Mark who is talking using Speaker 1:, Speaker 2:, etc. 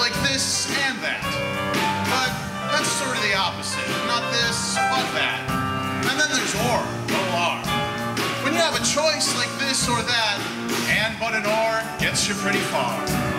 Speaker 1: like this and that. But that's sort of the opposite. Not this, but that. And then there's or, O-R. When you have a choice like this or that, and but an or gets you pretty far.